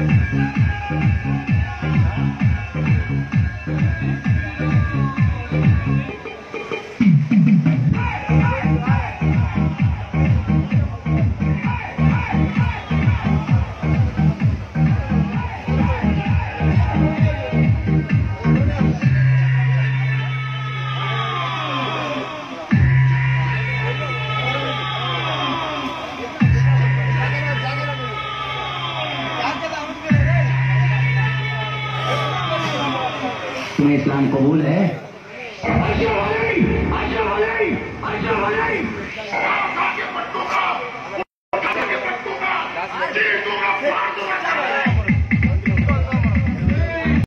Thank you. तुम्हें इस्लाम कबूल है?